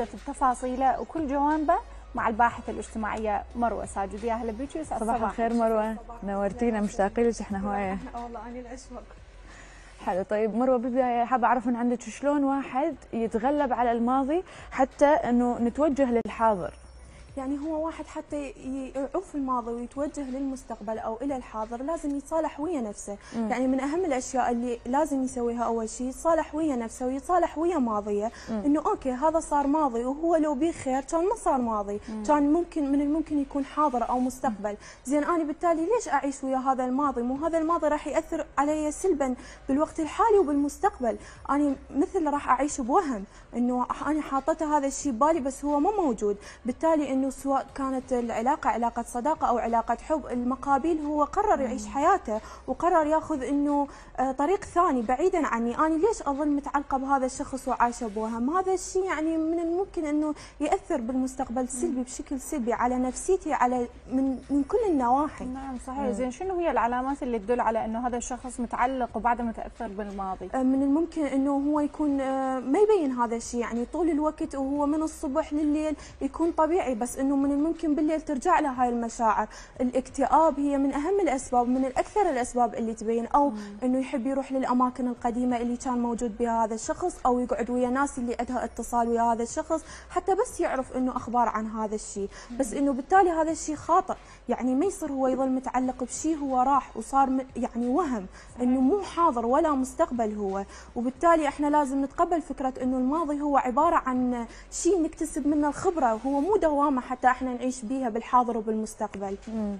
بتفاصيله وكل جوانبه مع الباحثة الاجتماعية مروة ساجد. يا أهلا بك. يسعد صباح الخير مروة. نورتينا مشتاقين لك إحنا هواية. والله أني الاشواق حلو. طيب مروة بالبداية حابة أعرف من عندك شلون واحد يتغلب على الماضي حتى أنه نتوجه للحاضر؟ يعني هو واحد حتى يعوف الماضي ويتوجه للمستقبل أو إلى الحاضر لازم يتصالح ويا نفسه. مم. يعني من أهم الأشياء اللي لازم يسويها أول شيء يتصالح ويا نفسه ويتصالح ويا ماضيه. إنه أوكي هذا صار ماضي وهو لو بيه خير كان ما صار ماضي. مم. كان ممكن من الممكن يكون حاضر أو مستقبل. زين أنا بالتالي ليش أعيش ويا هذا الماضي؟ مو هذا الماضي راح يأثر علي سلبا بالوقت الحالي وبالمستقبل. أنا مثل راح أعيش بوهم. إنه أنا حاطته هذا الشيء ببالي بس هو مو موجود. بالتالي إنه إنه سواء كانت العلاقة علاقة صداقة أو علاقة حب المقابل هو قرر يعيش حياته وقرر يأخذ إنه آه، طريق ثاني بعيدا عني. أنا ليش اظل متعلقة بهذا الشخص وعايشة بوهم هذا الشيء يعني من الممكن إنه يأثر بالمستقبل سلبي بشكل سلبي على نفسيتي على من من كل النواحي. نعم صحيح. زين شنو هي العلامات اللي تدل على إنه هذا الشخص متعلق وبعده متأثر بالماضي؟ آه، من الممكن إنه هو يكون آه، ما يبين هذا الشيء. يعني طول الوقت وهو من الصبح لليل يكون طبيعي بس إنه من الممكن بالليل ترجع له هاي المشاعر. الاكتئاب هي من أهم الأسباب من الأكثر الأسباب اللي تبين أو إنه يحب يروح للأماكن القديمة اللي كان موجود بها هذا الشخص أو يقعد ويا ناس اللي عندها اتصال ويا هذا الشخص حتى بس يعرف إنه أخبار عن هذا الشيء. بس إنه بالتالي هذا الشيء خاطئ. يعني ما يصير هو يظل متعلق بشيء هو راح وصار يعني وهم إنه مو حاضر ولا مستقبل هو. وبالتالي إحنا لازم نتقبل فكرة إنه الماضي هو عبارة عن شيء نكتسب منه الخبرة وهو مو دوامة حتى إحنا نعيش بيها بالحاضر وبالمستقبل مم.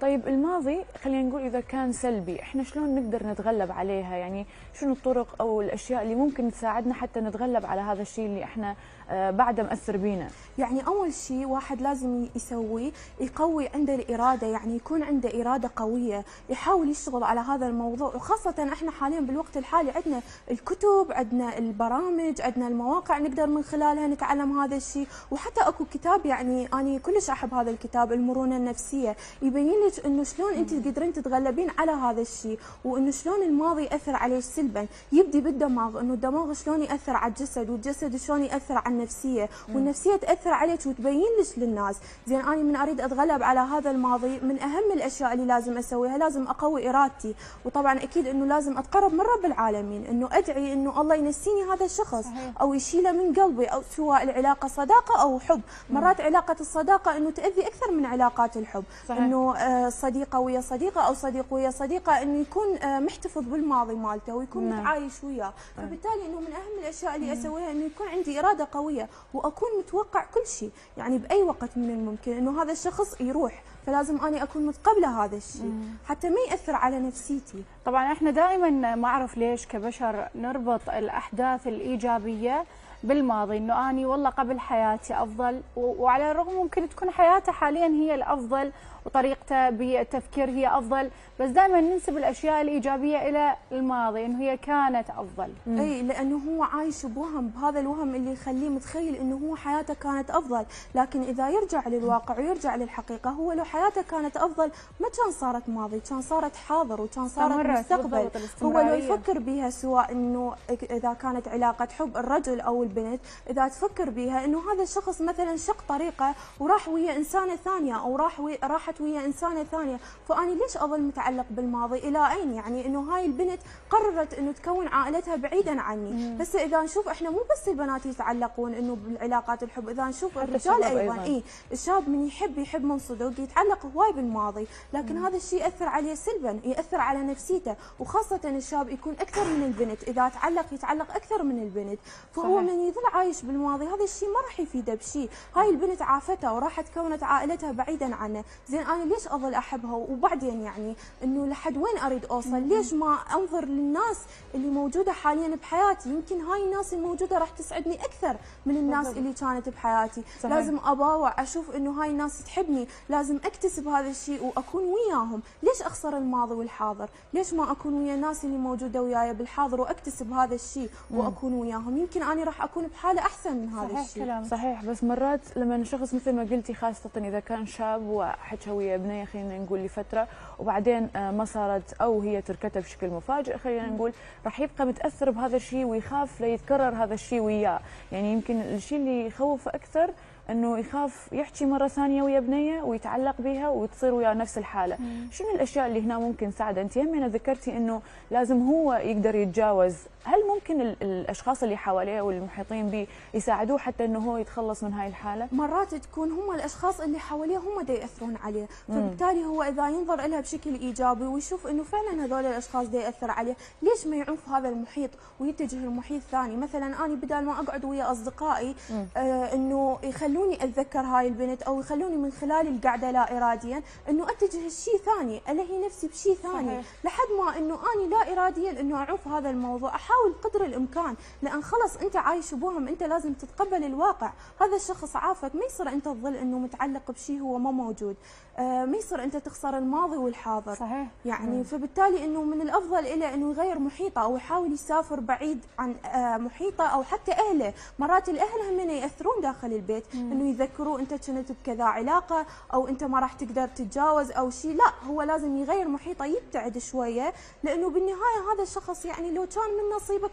طيب الماضي خلينا نقول إذا كان سلبي إحنا شلون نقدر نتغلب عليها يعني شنو الطرق أو الأشياء اللي ممكن تساعدنا حتى نتغلب على هذا الشيء اللي إحنا آه، بعده مأثر بينا. يعني أول شيء واحد لازم يسويه يقوي عنده الإرادة يعني يكون عنده إرادة قوية يحاول يشتغل على هذا الموضوع. وخاصة إحنا حاليا بالوقت الحالي عندنا الكتب عندنا البرامج عندنا المواقع نقدر من خلالها نتعلم هذا الشيء. وحتى أكو كتاب يعني أنا كلش أحب هذا الكتاب المرونة النفسية. يبين لك إنه شلون أنت تقدرين تتغلبين على هذا الشيء وإنه شلون الماضي يأثر عليك سلبا يبدي بالدماغ إنه الدماغ شلون يأثر على الجسد والجسد شلون يأثر على النفسية والنفسية تأثر عليك وتبين لك للناس. زين أنا من أريد أتغلب على هذا الماضي من أهم الأشياء اللي لازم أسويها لازم أقوي إرادتي. وطبعا أكيد إنه لازم أتقرب من رب العالمين إنه أدعي إنه الله ينسيني هذا الشخص صحيح. أو يشيله من قلبي أو سواء العلاقة صداقة أو حب. مرات علاقة الصداقة إنه تأذي أكثر من علاقات الحب. صحيح. إنه آه، صديقة ويا صديقة أو صديق ويا صديقة إنه يكون آه، محتفظ بالماضي مالته ويكون نعم. متعايش وياه. فبالتالي إنه من أهم الأشياء اللي أسويها إنه يكون عندي إرادة قوية وأكون متوقع كل شيء يعني بأي وقت من الممكن إنه هذا الشخص يروح فلازم أني أكون متقبله هذا الشيء حتى ما يأثر على نفسيتي. طبعا إحنا دائما ما أعرف ليش كبشر نربط الأحداث الإيجابية بالماضي إنه آني والله قبل حياتي أفضل وعلى الرغم ممكن تكون حياته حاليا هي الأفضل وطريقته بالتفكير هي أفضل بس دائما ننسب الأشياء الإيجابية إلى الماضي إنه هي كانت أفضل. إي لأنه هو عايش بوهم بهذا الوهم اللي يخليه متخيل إنه هو حياته كانت أفضل. لكن إذا يرجع للواقع ويرجع للحقيقة هو لو حياته كانت أفضل ما كان صارت ماضي كان صارت حاضر وكان صارت مستقبل. هو لو يفكر بها سواء إنه إذا كانت علاقة حب الرجل أو البنت إذا تفكر بها إنه هذا الشخص مثلا شق طريقه وراح ويا إنسانة ثانية أو راح وي راحت ويا إنسانة ثانية. فأني ليش أظل متعلق بالماضي إلى أين؟ يعني إنه هاي البنت قررت إنه تكون عائلتها بعيدا عني. هسه إذا نشوف إحنا مو بس البنات يتعلقون إنه بالعلاقات الحب إذا نشوف الرجال أيضا, أيضاً. اي الشاب من يحب يحب من صدق يتعلق هواي بالماضي. لكن مم. هذا الشيء يأثر عليه سلبا يأثر على نفسيته. وخاصة الشاب يكون أكثر من البنت. إذا تعلق يتعلق أكثر من البنت. فهو صحيح. من يظل عايش بالماضي. هذا الشيء ما راح يفيده بشيء. هاي البنت عافته وراحت كونت عائلتها بعيدا عنه. زين أنا ليش أظل أحبها؟ وبعدين يعني إنه لحد وين أريد أوصل؟ ليش ما أنظر للناس اللي موجودة حاليا بحياتي؟ يمكن هاي الناس الموجودة راح تسعدني أكثر من الناس اللي كانت بحياتي. صحيح. لازم أباوع أشوف إنه هاي الناس تحبني. لازم أكتسب هذا الشيء وأكون وياهم. ليش أخسر الماضي والحاضر؟ ليش ما أكون ويا الناس اللي موجودة وياي بالحاضر وأكتسب هذا الشيء وأكون وياهم؟ يمكن أنا راح أكون بحالة أحسن من هذا صحيح الشيء. كلام صحيح بس مرات لما شخص مثل ما قلتي خاصة إذا كان شاب وحكى ويا بنية خلينا نقول لفترة. وبعدين آه، ما صارت أو هي تركتها بشكل مفاجئ خلينا نقول راح يبقى متأثر بهذا الشيء ويخاف لا يتكرر هذا الشيء وياه. يعني يمكن الشيء اللي يخوفه أكثر إنه يخاف يحكي مرة ثانية ويا بنية ويتعلق بها وتصير وياه نفس الحالة. شنو الأشياء اللي هنا ممكن تساعده أنت يمنا ذكرتي إنه لازم هو يقدر يتجاوز. هل ممكن ال- الأشخاص اللي حواليه والمحيطين به يساعدوه حتى إنه هو يتخلص من هاي الحالة؟ مرات تكون هم الأشخاص اللي حواليه هم دا يأثرون عليه. فبالتالي هو إذا ينظر لها بشكل إيجابي ويشوف إنه فعلا هذول الأشخاص دا يأثر عليه ليش ما يعوف هذا المحيط ويتجه لمحيط ثاني؟ مثلا أنا بدل ما أقعد ويا أصدقائي آه إنه يخلوني أتذكر هاي البنت أو يخلوني من خلال القعدة لا اراديا إنه أتجه لشيء ثاني ألهي نفسي بشيء ثاني. صحيح. لحد ما إنه أني لا اراديا إنه أعوف هذا الموضوع أحاول قدر الإمكان لأن خلص أنت عايش بوهم أنت لازم تتقبل الواقع. هذا الشخص عافك ما يصير أنت تظل إنه متعلق بشيء هو ما موجود. آه ما يصير أنت تخسر الماضي والحاضر. صحيح. يعني فبالتالي إنه من الأفضل له إنه يغير محيطه أو يحاول يسافر بعيد عن آه، محيطه أو حتى أهله، مرات الأهل هم يأثرون داخل البيت. إنه يذكروه أنت كنت بكذا علاقة أو أنت ما راح تقدر تتجاوز أو شيء، لا هو لازم يغير محيطه يبتعد شوية لأنه بالنهاية هذا الشخص يعني لو كان من نصيبك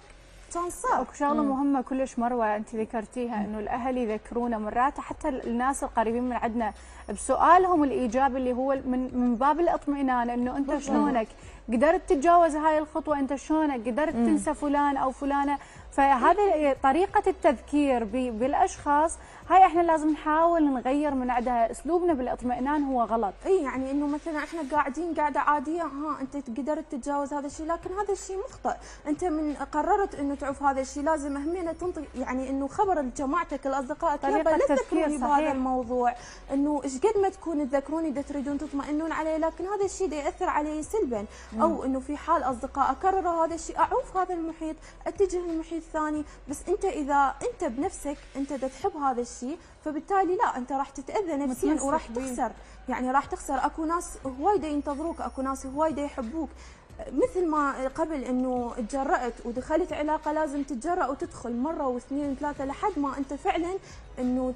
كان صار. أكو شغلة مهمة كلش مروة أنت ذكرتيها إنه الأهل يذكرونا مرات حتى الناس القريبين من عندنا بسؤالهم الإيجابي اللي هو من من باب الاطمئنان إنه أنت شلونك؟ قدرت تتجاوز هاي الخطوة؟ أنت شلونك؟ قدرت تنسى فلان أو فلانة؟ فهذا طريقة التذكير ب- بالأشخاص. هاي إحنا لازم نحاول نغير من عندها أسلوبنا بالاطمئنان هو غلط. إي يعني إنه مثلا إحنا قاعدين قاعدة عادية ها أنت قدرت تتجاوز هذا الشيء لكن هذا الشيء مخطئ. أنت من قررت إنه تعوف هذا الشيء لازم همينه تنطي يعني إنه خبر لجماعتك الأصدقاء طريقة يلا لا تفكير تذكروني صحيح. بهذا الموضوع. إنه إيش قد ما تكون تذكروني إذا تريدون تطمئنون عليه لكن هذا الشيء ده يأثر علي سلبا. أو إنه في حال أصدقاء أكرروا هذا الشيء أعوف هذا المحيط أتجه لمحيط ثاني بس انت إذا انت بنفسك انت دا تحب هذا الشيء فبالتالي لا أنت راح تتأذى نفسيا وراح. تخسر. يعني راح تخسر. أكو ناس هوايد ينتظروك أكو ناس هوايد يحبوك. مثل ما قبل إنه تجرأت ودخلت علاقة لازم تتجرأ وتدخل مرة واثنين وثلاثة لحد ما أنت فعلا إنه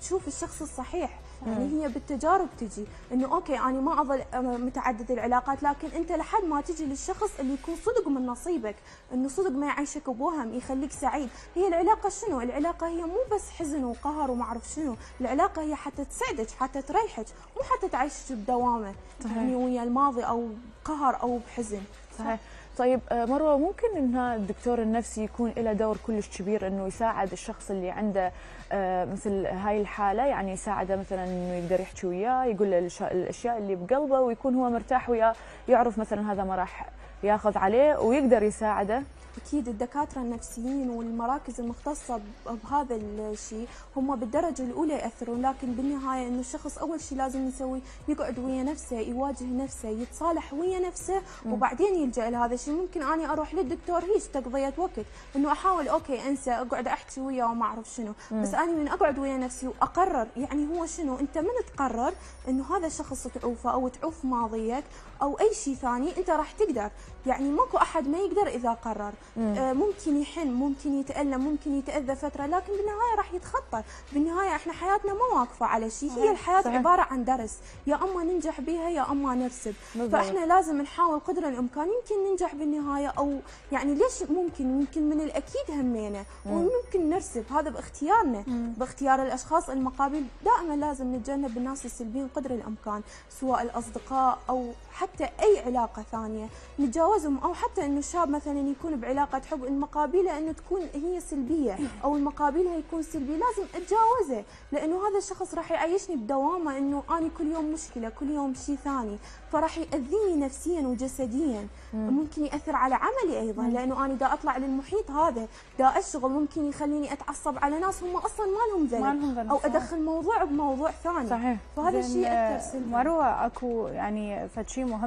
تشوف الشخص الصحيح. يعني هي بالتجارب تجي. إنه أوكي أنا ما أظل متعدد العلاقات لكن أنت لحد ما تجي للشخص اللي يكون صدق من نصيبك. إنه صدق ما يعيشك بوهم يخليك سعيد. هي العلاقة شنو؟ العلاقة هي مو بس حزن وقهر وما أعرف شنو. العلاقة هي حتى تسعدك حتى تريحك. مو حتى تعيشك بدوامة صحيح. يعني ويا الماضي أو قهر أو بحزن. صحيح. طيب آه، مروة ممكن ان الدكتور النفسي يكون له دور كلش كبير إنه يساعد الشخص اللي عنده مثل هاي الحالة يعني يساعده مثلا إنه يقدر يحكي وياه يقول له الأشياء اللي بقلبه ويكون هو مرتاح وياه يعرف مثلا هذا ما راح ياخذ عليه ويقدر يساعده. أكيد الدكاترة النفسيين والمراكز المختصة بهذا الشيء هم بالدرجة الأولى يأثرون لكن بالنهاية إنه الشخص أول شيء لازم يسوي يقعد ويا نفسه يواجه نفسه يتصالح ويا نفسه وبعدين يلجأ لهذا الشيء. ممكن اني أروح للدكتور هيك تقضية وقت إنه أحاول أوكي أنسى أقعد أحكي وياه وما أعرف شنو. بس أنا من أقعد ويا نفسي وأقرر يعني هو شنو أنت من تقرر إنه هذا الشخص تعوفه أو تعوف ماضيك أو أي شيء ثاني أنت راح تقدر. يعني ماكو أحد ما يقدر إذا قرر. آه ممكن يحن ممكن يتألم ممكن يتأذى فترة لكن بالنهاية راح يتخطى. بالنهاية إحنا حياتنا ما واقفة على شيء. هي الحياة صحيح. عبارة عن درس. يا أما ننجح بها يا أما نفسد. فإحنا لازم نحاول قدر الإمكان. يمكن ننجح بالنهاية أو يعني ليش ممكن؟ ممكن من الأكيد همينا وممكن نرسب. هذا باختيارنا. باختيار الأشخاص المقابل دائما لازم نتجنب الناس السلبيين قدر الإمكان سواء الأصدقاء أو حتى أي علاقة ثانية نتجاوزهم أو حتى إنه الشاب مثلا يكون بعلاقة حب المقابله إنه تكون هي سلبية أو المقابلها يكون سلبي لازم أتجاوزه لأنه هذا الشخص راح يعيشني بدوامة إنه أنا كل يوم مشكلة كل يوم شيء ثاني فراح يأذيني نفسيا وجسديا. ممكن يأثر على عملي أيضا لأنه أنا دا أطلع للمحيط هذا دا اشتغل ممكن يخليني أتعصب على ناس هم أصلا ما لهم ذنب أو. أدخل موضوع بموضوع ثاني. صحيح. فهذا الشيء يأثر سلبا. مروة أكو يعني فد شيء مهم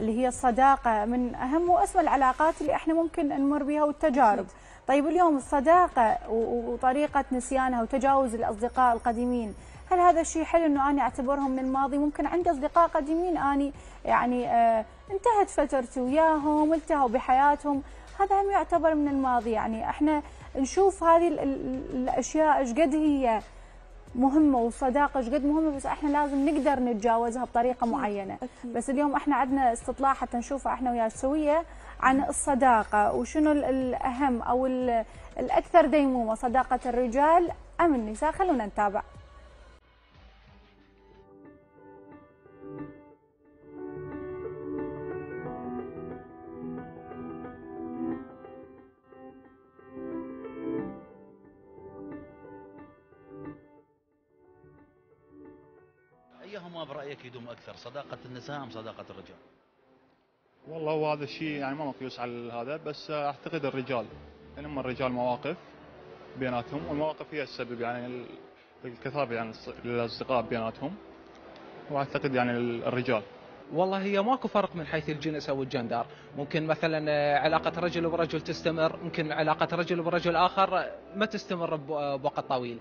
اللي هي الصداقة من أهم واسمى العلاقات اللي إحنا ممكن نمر بها والتجارب. طيب اليوم الصداقة وطريقة نسيانها وتجاوز الأصدقاء القديمين هل هذا الشيء حلو إنه أنا أعتبرهم من الماضي ممكن عندي أصدقاء قديمين أني يعني آه انتهت فترتي وياهم انتهوا بحياتهم هذا هم يعتبر من الماضي. يعني إحنا نشوف هذه ال- ال- الأشياء إيش قد هي. مهمة والصداقه إيش قد مهمة؟ بس إحنا لازم نقدر نتجاوزها بطريقة معينة. أكيد. بس اليوم إحنا عندنا استطلاع حتى نشوفه إحنا وياك سوية عن الصداقة وشنو ال- الأهم أو ال- الأكثر ديمومة صداقة الرجال أم النساء؟ خلونا نتابع. ايهما برأيك يدوم أكثر صداقة النساء أم صداقة الرجال؟ والله هو هذا الشيء يعني ما مقيوس على هذا بس أعتقد الرجال يعني هم الرجال مواقف بيناتهم والمواقف هي السبب يعني ال- الكثافة يعني الص- الأصدقاء بيناتهم وأعتقد يعني ال- الرجال. والله هي ماكو فرق من حيث الجنس أو الجندر. ممكن مثلا علاقة رجل برجل تستمر ممكن علاقة رجل برجل آخر ما تستمر بوقت طويل.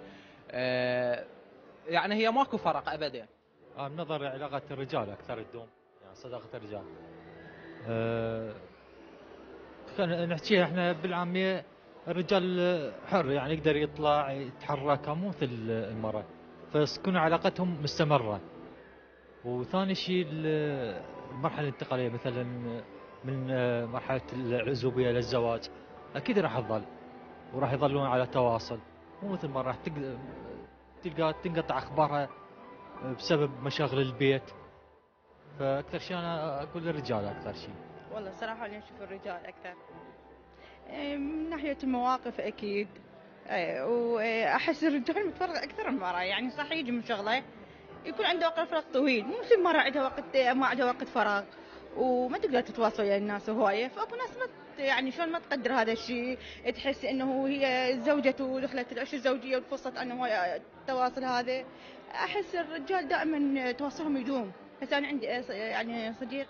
آه، يعني هي ماكو فرق ابدا. آه، من نظر علاقة الرجال أكثر تدوم يعني صداقة الرجال. أه نحكيها إحنا بالعامية الرجال حر يعني يقدر يطلع يتحرك مو مثل المرأة. فتكون علاقتهم مستمرة. وثاني شيء ال- المرحلة الانتقالية مثلا من آه، مرحلة العزوبية للزواج أكيد راح تظل وراح يظلون على تواصل. مو مثل تق- تلقى تنقطع أخبارها بسبب مشاغل البيت. فأكثر شيء أنا أقول الرجال أكثر شيء والله صراحة أنا أشوف الرجال أكثر. إيه، من ناحية المواقف أكيد. إيه، وأحس الرجال متفرغ أكثر من المرأة يعني صح يجي من شغله يكون عنده وقت فراغ طويل. مو مثل المرأة عندها وقت ما عندها وقت فراغ. وما تقدر تتواصل ويا الناس هواية فأكو ناس ما يعني شلون ما تقدر هذا الشيء تحس إنه هي زوجته ودخلت العشره الزوجية وفرصه انه التواصل هذا. أحس الرجال دائما تواصلهم يدوم. هسه أنا عندي يعني صديق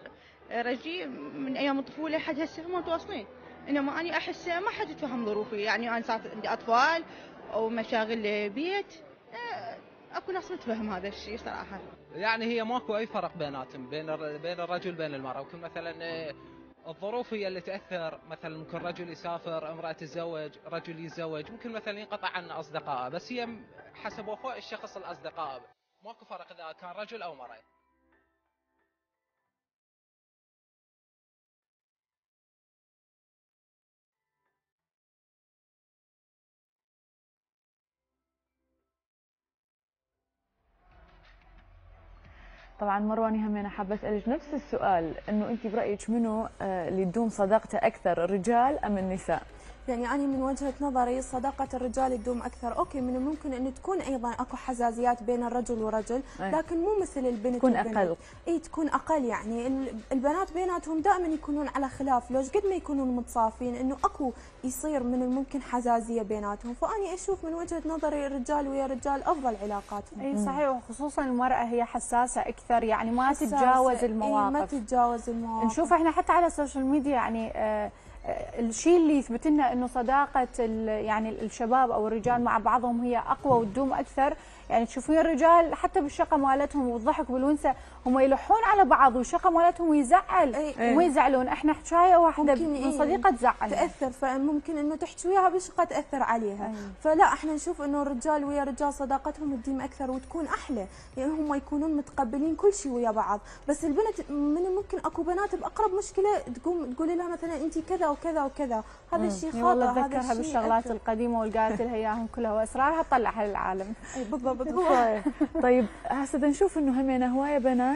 رجي من أيام الطفولة لحد هسه هم متواصلين. انما أنا أحس ما حد يتفهم ظروفي. يعني أنا صارت عندي أطفال أو مشاغل بيت اكو ناس ما تفهم هذا الشيء صراحة. يعني هي ماكو أي فرق بيناتهم بين بين الرجل وبين المرأة. ممكن مثلا آه، الظروف هي اللي تأثر. مثلا ممكن رجل يسافر امرأة تتزوج رجل يتزوج. ممكن مثلا ينقطع عن أصدقائه بس هي حسب وفاء الشخص الأصدقاء. ماكو فرق إذا كان رجل أو مرأة. طبعا مروة اني هم أنا حابه أسألك نفس السؤال إنه أنت برأيك منو آه، اللي تدوم صداقته أكثر الرجال أم النساء؟ يعني أنا من وجهة نظري صداقة الرجال تدوم أكثر okay من الممكن أن تكون أيضا أكو حزازيات بين الرجل ورجل أي. لكن مو مثل البنت تكون. أقل. إي تكون أقل يعني ال- البنات بيناتهم دائما يكونون على خلاف لو قد ما يكونون متصافين إنه أكو يصير من الممكن حزازية بيناتهم فأني أشوف من وجهة نظري الرجال ويا الرجال أفضل علاقاتهم إي صحيح وخصوصا المرأة هي حساسة أكثر يعني ما حساسة. تتجاوز إي، ما المواقف تتجاوز المواقف نشوف إحنا حتى على ال social media يعني آه، الشيء اللي يثبت لنا إنه صداقة يعني الشباب أو الرجال مع بعضهم هي أقوى وتدوم أكثر. يعني تشوفين الرجال حتى بالشقة مالتهم والضحك والونسه هم يلحون على بعض والشقه مالتهم يزعل إي. وما يزعلون إحنا حكايه واحدة ممكن من إيه صديقة تزعل. تأثر فممكن إنه تحكي وياها بشقة تأثر عليها. أي. فلا إحنا نشوف إنه الرجال ويا الرجال صداقتهم تديم أكثر وتكون أحلى. يعني هم يكونون متقبلين كل شيء ويا بعض. بس البنت من الممكن أكو بنات بأقرب مشكلة تقوم تقول لها مثلا انت كذا وكذا وكذا. هذا الشيء خاطئ والله أتذكرها بالشغلات أكثر. القديمة والقالت لها إياهم كلها واسرارها تطلعها للعالم بالضبط بالضبط. طيب. هسه نشوف إنه هم هواية بنات.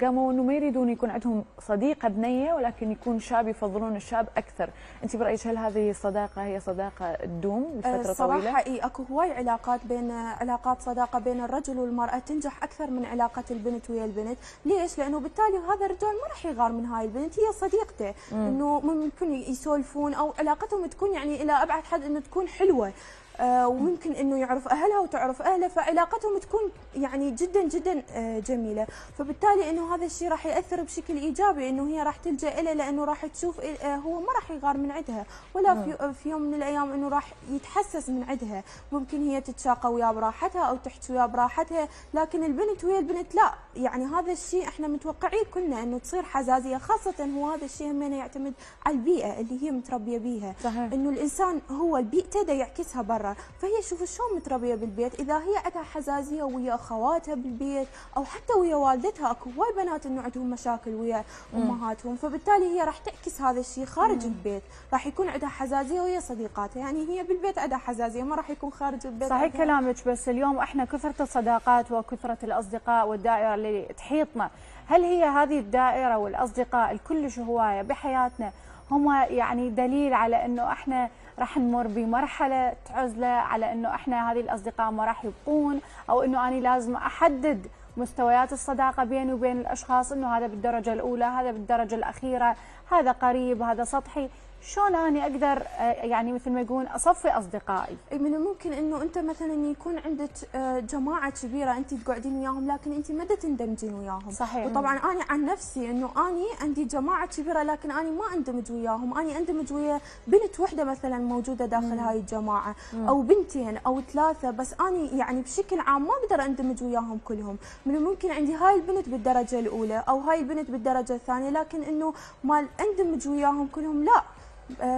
قاموا انه ما يريدون يكون عندهم صديقه بنيه ولكن يكون شاب يفضلون الشاب أكثر، أنت برأيك هل هذه الصداقه هي صداقة تدوم لفترة الصراحة طويلة؟ إي أكو هواي علاقات بين علاقات صداقة بين الرجل والمرأة تنجح أكثر من علاقة البنت ويا البنت، ليش؟ لأنه بالتالي هذا الرجال ما راح يغار من هاي البنت هي صديقته، إنه ممكن يسولفون أو علاقتهم تكون يعني إلى أبعد حد إنه تكون حلوة. آه وممكن إنه يعرف أهلها وتعرف أهله فعلاقتهم تكون يعني جدا جدا آه جميلة. فبالتالي إنه هذا الشيء راح يأثر بشكل إيجابي إنه هي راح تلجأ له لأنه راح تشوف آه هو ما راح يغار من عندها ولا في, في يوم من الأيام إنه راح يتحسس من عندها. ممكن هي تتشاقى وياه براحتها أو تحكي وياه براحتها لكن البنت ويا البنت لا. يعني هذا الشيء إحنا متوقعين كلنا إنه تصير حزازية خاصة هو هذا الشيء هم يعتمد على البيئة اللي هي متربية بيها. صحيح. إنه الإنسان هو بيئته دا يعكسها برا. فهي شوف شلون متربية بالبيت؟ إذا هي عندها حزازية ويا أخواتها بالبيت أو حتى ويا والدتها أكو هواي بنات إنه عندهم مشاكل ويا أمهاتهم. فبالتالي هي راح تعكس هذا الشيء خارج البيت. راح يكون عندها حزازية ويا صديقاتها. يعني هي بالبيت عندها حزازية ما راح يكون خارج البيت صحيح كلامك بس اليوم إحنا كثرة الصداقات وكثرة الأصدقاء والدائرة اللي تحيطنا. هل هي هذه الدائرة والأصدقاء الكلش هواية بحياتنا؟ هم يعني دليل على إنه إحنا راح نمر بمرحلة عزلة على إنه إحنا هذه الأصدقاء ما راح يبقون أو إنه أنا لازم أحدد مستويات الصداقة بيني وبين الأشخاص إنه هذا بالدرجة الأولى هذا بالدرجة الأخيرة هذا قريب هذا سطحي. شلون أني أقدر آه، يعني مثل ما يقولون أصفي أصدقائي؟ إي من الممكن إنه أنت مثلا يكون عندك آه، جماعة كبيرة أنت تقعدين وياهم لكن أنت ما تندمجين وياهم. صحيح. وطبعا أنا عن نفسي إنه أني عندي جماعة كبيرة لكن أني ما أندمج وياهم. أني أندمج ويا بنت وحدة مثلا موجودة داخل هاي الجماعة أو بنتين أو ثلاثة بس أني يعني بشكل عام ما أقدر أندمج وياهم كلهم. من الممكن عندي هاي البنت بالدرجة الأولى أو هاي البنت بالدرجة الثانية لكن إنه ما أندمج وياهم كلهم لا.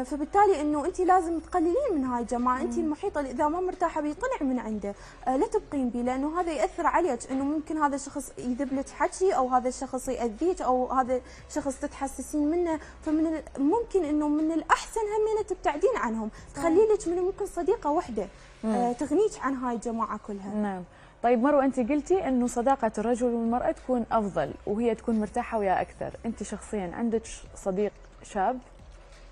فبالتالي إنه انت لازم تقللين من هاي الجماعة. انت المحيط اللي إذا ما مرتاحة بيه طلع من عنده. آه، لا تبقين بيه لأنه هذا يأثر عليك. إنه ممكن هذا الشخص يذب لك حكي أو هذا الشخص يأذيك أو هذا الشخص تتحسسين منه. فمن ممكن إنه من الأحسن همين تبتعدين عنهم. تخلي لك من ممكن صديقة واحدة آه، تغنيك عن هاي الجماعة كلها. نعم. طيب مروة انت قلتي إنه صداقة الرجل والمرأة تكون أفضل وهي تكون مرتاحة وياه أكثر. انت شخصيا عندك صديق شاب؟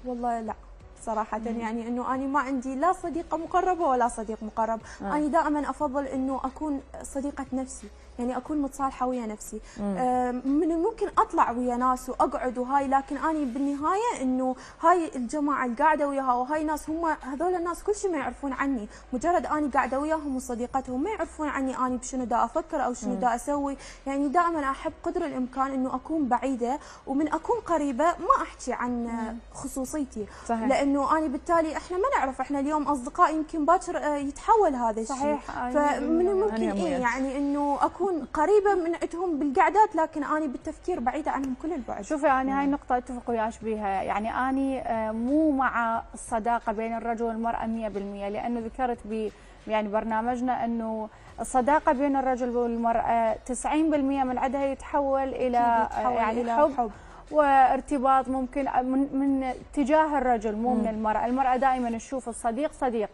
والله لا. صراحة يعني إنه أنا ما عندي لا صديقة مقربة ولا صديق مقرب، آه. أنا دائما أفضل إنه أكون صديقة نفسي، يعني أكون متصالحة ويا نفسي، آه، من الممكن أطلع ويا ناس وأقعد وهاي لكن اني بالنهاية إنه هاي الجماعة اللي قاعدة وياها وهاي ناس هم هذول الناس كل شيء ما يعرفون عني، مجرد أني قاعدة وياهم وصديقتهم ما يعرفون عني أني بشنو دا أفكر أو شنو دا أسوي، يعني دائما أحب قدر الإمكان إنه أكون بعيدة ومن أكون قريبة ما أحكي عن خصوصيتي، صحيح. لأنه أنا بالتالي إحنا ما نعرف إحنا اليوم أصدقاء يمكن باكر آه، يتحول هذا الشيء. صحيح. فمن الممكن أنا إيه. يعني إنه أكون قريبة من عندهم بالقعدات لكن أنا بالتفكير بعيدة عنهم كل البعد. شوفي أنا هاي النقطة أتفق وياك بيها، يعني اني آه، مو مع الصداقة بين الرجل والمرأة 100% لأنه ذكرت ب يعني برنامجنا إنه الصداقة بين الرجل والمرأة 90% من عندها يتحول إلى آه، يتحول يعني إلى حب حب. وارتباط ممكن من من تجاه الرجل مو من مم. المرأة، المرأة دائما تشوف الصديق صديق.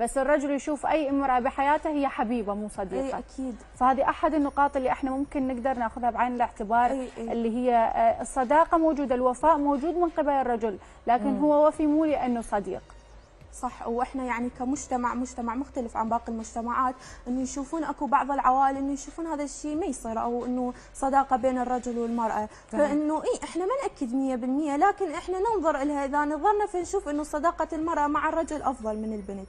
بس الرجل يشوف أي امرأة بحياته هي حبيبة مو إي صديقة. أكيد. فهذه أحد النقاط اللي إحنا ممكن نقدر نأخذها بعين الاعتبار إي إي. اللي هي آه، الصداقة موجودة الوفاء موجود من قبل الرجل لكن هو وفي مو لأنه صديق. صح. وإحنا يعني كمجتمع مجتمع مختلف عن باقي المجتمعات إنه يشوفون أكو بعض العوائل إنه يشوفون هذا الشيء ما يصير أو إنه صداقة بين الرجل والمرأة. فإنه إي إحنا ما نأكد 100% لكن إحنا ننظر لها اذا نظرنا فنشوف إنه صداقة المرأة مع الرجل أفضل من البنت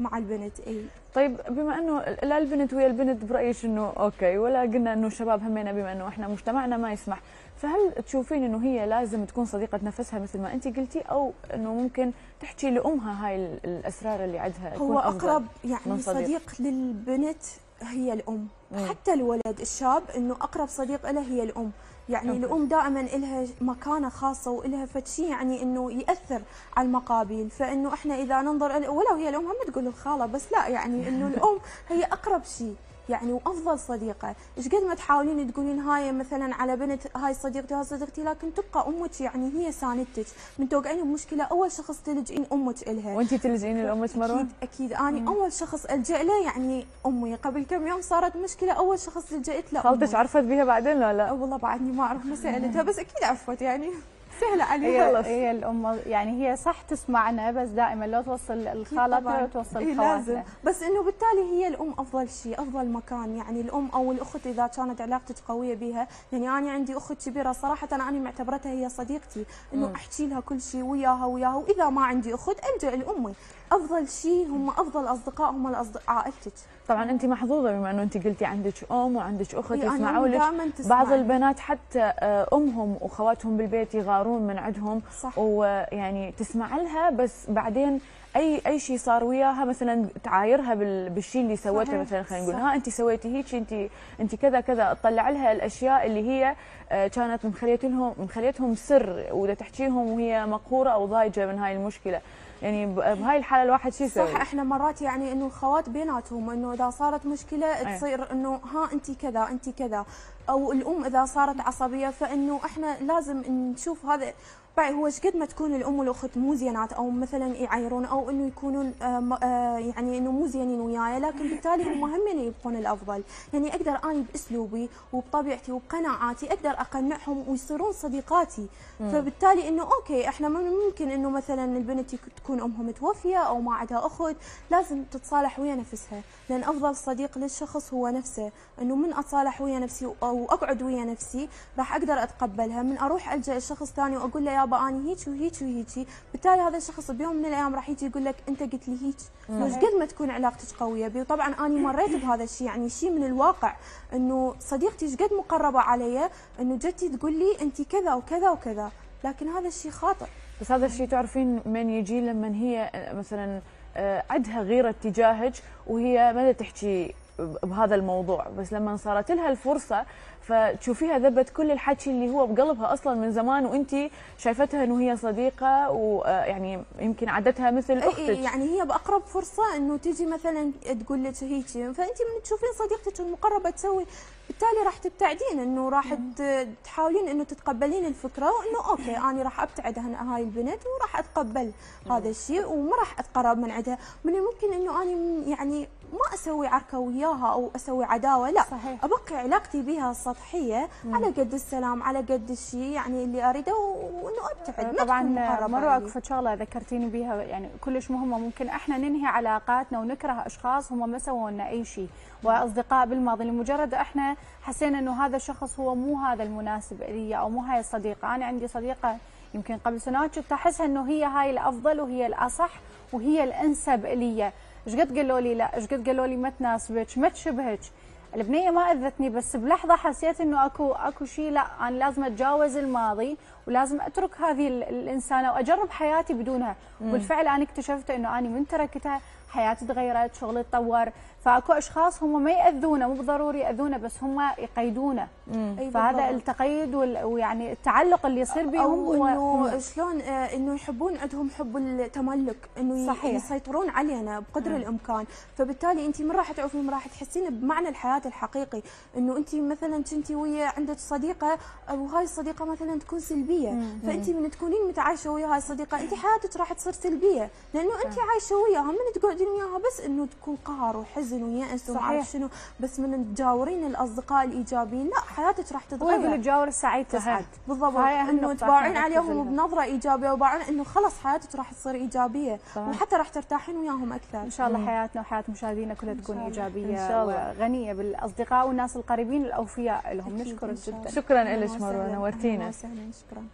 مع البنت إي. طيب بما إنه لا البنت ويا البنت برايك انه okay ولا قلنا إنه الشباب همينا بما إنه إحنا مجتمعنا ما يسمح فهل تشوفين إنه هي لازم تكون صديقة نفسها مثل ما انت قلتي أو إنه ممكن تحكي لأمها هاي ال- الأسرار اللي عندها هو أقرب يعني صديق. صديق للبنت هي الأم مم. حتى الولد الشاب إنه أقرب صديق له هي الأم يعني. الام دائما لها مكانة خاصة ولها فتشي يعني إنه يأثر على المقابل فإنه إحنا إذا ننظر ولو هي الأم هم تقول الخالة بس لا يعني إنه الأم هي أقرب شيء يعني وأفضل صديقة، إيش قد ما تحاولين تقولين هاي مثلا على بنت هاي صديقتي هاي صديقتي لكن تبقى أمك يعني هي ساندتك، من توقعين بمشكله أول شخص تلجئين أمك الها. وانت تلجئين لأمك مروه؟ أكيد أكيد اني أول شخص ألجأ له يعني أمي قبل كم يوم صارت مشكلة أول شخص لجأت له خالتك. عرفت بها بعدين لا لا؟ والله بعدني ما أعرف ما سألتها بس أكيد عرفت يعني سهلة عليها هي الأم يعني هي صح تسمعنا بس دائما لو توصل الخالاتنا طبعاً. لو توصل إيه خواتنا. بس إنه بالتالي هي الأم أفضل شيء أفضل مكان. يعني الأم أو الأخت إذا كانت علاقتك قوية بها يعني أنا عندي أخت كبيرة صراحة أنا معتبرتها هي صديقتي. إنه أحكي لها كل شيء وياها وياها وإذا ما عندي أخت الجا لأمي. أفضل شيء هم أفضل أصدقاء هم الأصدقاء عائلتك. طبعا انت محظوظة بما إنه انت قلتي عندك أم وعندك أخت يسمعوا لك. بعض البنات حتى آه، أمهم وأخواتهم بالبيت يغارون من عندهم. صح. ويعني تسمع لها بس بعدين أي أي شيء صار وياها مثلا تعايرها بال- بالشيء اللي سوته مثلا خلينا نقول. ها انت سويتي هيك انت انت كذا كذا. تطلع لها الأشياء اللي هي آه، كانت مخليتهم مخليتهم سر. وإذا تحكيهم وهي مقهورة أو ضايجة من هاي المشكلة. يعني بهاي الحالة الواحد شو يسوي؟ صح إحنا مرات يعني إنه الخوات بيناتهم إنه إذا صارت مشكلة أي. تصير إنه ها انت كذا انت كذا أو الأم إذا صارت عصبية فإنه إحنا لازم نشوف هذا بعد هو قد ما تكون الأم والأخت مو زينات أو مثلا يعايرون أو إنه يكونون آه آه يعني إنه مو زينين وياي لكن بالتالي هم هم يبقون الأفضل. يعني أقدر اني بأسلوبي وبطبيعتي وبقناعاتي أقدر أقنعهم ويصيرون صديقاتي. فبالتالي إنه أوكي إحنا ممكن إنه مثلا البنت تكون امها متوفيه أو ما عندها أخت لازم تتصالح ويا نفسها. لأن أفضل صديق للشخص هو نفسه. إنه من أتصالح ويا نفسي أو أقعد ويا نفسي راح أقدر أتقبلها. من أروح ألجأ لشخص ثاني وأقول له يابا اني هيك وهيك وهيك. بالتالي هذا الشخص بيوم من الأيام راح يجي يقول لك أنت قلت لي هيك. وش قد ما تكون علاقتك قوية. بي طبعا اني مريت بهذا الشيء. يعني شيء من الواقع. إنه صديقتي إيش قد مقربة علي؟ إنه جتي تقول لي أنت كذا وكذا وكذا. لكن هذا الشيء خاطئ. بس هذا الشيء تعرفين من يجي لما هي مثلا آه، عندها غيرة تجاهك وهي ما تحكي بهذا الموضوع. بس لما صارت لها الفرصة فتشوفيها ذبت كل الحكي اللي هو بقلبها أصلا من زمان وانت شايفتها إنه هي صديقة ويعني يمكن عادتها مثل أختك. يعني هي بأقرب فرصة إنه تجي مثلا تقول لك هيك فانت من تشوفين صديقتك المقربة تسوي بالتالي راح تبتعدين إنه راح ت- تحاولين إنه تتقبلين الفكرة وإنه أوكي أنا راح أبتعد عن هاي البنت وراح أتقبل هذا الشيء وما راح أتقرب من عندها من الممكن إنه أنا يعني ما أسوي عركة وياها أو أسوي عداوة لا. صحيح. أبقي علاقتي بها سطحية على قد السلام على قد الشيء يعني اللي أريده وإنه أبتعد. طبعا علي. اكفت شغله ذكرتيني بيها يعني كلش مهمه ممكن إحنا ننهي علاقاتنا ونكره أشخاص هم ما سووا لنا اي شيء وأصدقاء بالماضي لمجرد إحنا حسينا إنه هذا الشخص هو مو هذا المناسب لي أو مو هاي الصديقة. أنا عندي صديقة يمكن قبل سنوات كنت أحسها إنه هي هاي الأفضل وهي الأصح وهي الأنسب لي. إيش قد قالوا لي لا؟ إيش قد قالوا لي ما تناسبك ما تشبهك البنية ما أذتني بس بلحظة حسيت إنه اكو أكو شيء لا أنا لازم أتجاوز الماضي ولازم أترك هذه ال- الإنسانة وأجرب حياتي بدونها. وبالفعل أنا اكتشفت إنه أنا من تركتها حياتي تغيرت شغلي تطور. فأكو أشخاص هم ما يأذونا مو بالضروري يأذونا بس هم يقيدونا. أي فهذا بالضبط. التقيد ويعني التعلق اللي يصير بهم إنه هو- شلون آه، إنه يحبون عندهم حب التملك إنه صحيح. يسيطرون علينا بقدر الإمكان. فبالتالي انت من راح تعرفين من راح تحسين بمعنى الحياة الحقيقي. إنه انت مثلا كنتي ويا عندك صديقة وهاي الصديقة مثلا تكون سلبية. فانت من تكونين متعايشة ويا هاي الصديقة انت حياتك راح تصير سلبية. لأنه انت عايشة وياها من تقعدين وياها بس إنه تكون قهر وحزن ويأس. أعرف شنو. بس من تجاورين الأصدقاء الإيجابيين لا حياتك راح هو تتغير يقول الجاور السعيد تسعد. بالضبط. إنه تباعين عليهم. بنظرة إيجابية وباعين إنه خلص حياتك راح تصير إيجابية. طبعاً. وحتى راح ترتاحين وياهم أكثر. إن شاء الله حياتنا وحياة مشاهدينا كلها تكون. إيجابية إن شاء الله. وغنية بالأصدقاء والناس القريبين الأوفياء لهم. نشكرك جدا. شكرا لك مروه. نورتينا. شكرا.